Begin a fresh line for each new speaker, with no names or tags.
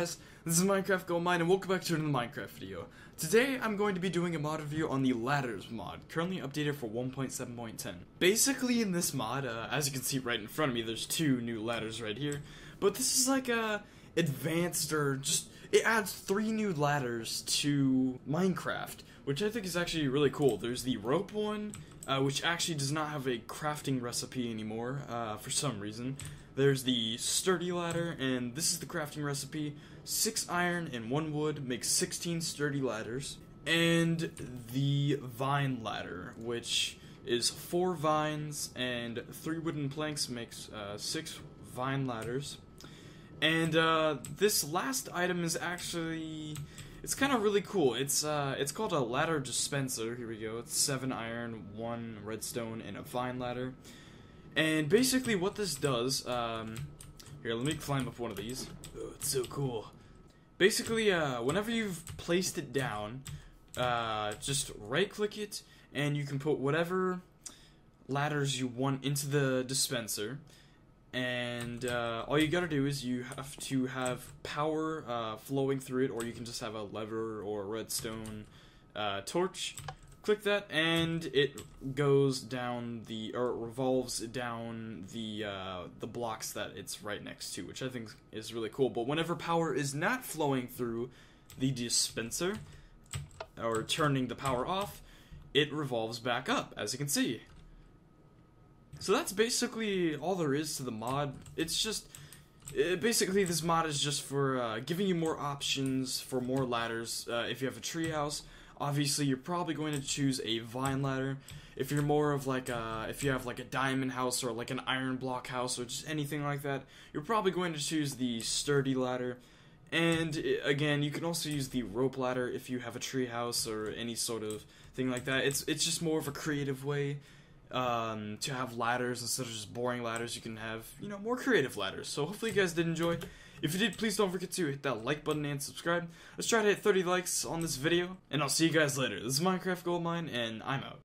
this is Minecraft Goldmine and welcome back to another Minecraft video. Today I'm going to be doing a mod review on the Ladders mod, currently updated for 1.7.10. Basically in this mod, uh, as you can see right in front of me, there's two new ladders right here, but this is like a advanced or just, it adds three new ladders to Minecraft, which I think is actually really cool. There's the rope one, uh, which actually does not have a crafting recipe anymore, uh, for some reason. There's the sturdy ladder, and this is the crafting recipe. Six iron and one wood makes 16 sturdy ladders. And the vine ladder, which is four vines and three wooden planks makes uh, six vine ladders. And uh, this last item is actually it's kind of really cool. It's uh, it's called a ladder dispenser. Here we go. It's seven iron, one redstone, and a vine ladder. And basically, what this does, um, here, let me climb up one of these. Oh, it's so cool. Basically, uh, whenever you've placed it down, uh, just right-click it, and you can put whatever ladders you want into the dispenser. And uh, all you gotta do is you have to have power uh, flowing through it, or you can just have a lever or a redstone uh, torch. Click that and it goes down the or it revolves down the uh, the blocks that it's right next to which I think is really cool. But whenever power is not flowing through the dispenser or turning the power off it revolves back up as you can see so that's basically all there is to the mod it's just it, basically this mod is just for uh, giving you more options for more ladders uh, if you have a treehouse obviously you're probably going to choose a vine ladder. If you're more of like a, if you have like a diamond house or like an iron block house or just anything like that, you're probably going to choose the sturdy ladder. And again, you can also use the rope ladder if you have a tree house or any sort of thing like that. It's it's just more of a creative way um, to have ladders instead of just boring ladders. You can have you know more creative ladders. So hopefully you guys did enjoy. If you did, please don't forget to hit that like button and subscribe. Let's try to hit 30 likes on this video, and I'll see you guys later. This is Minecraft Goldmine, and I'm out.